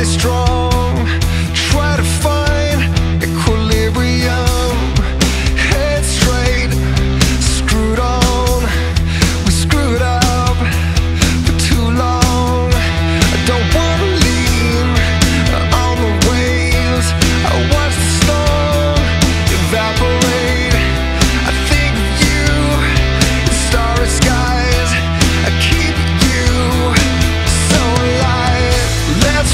Destroy. strong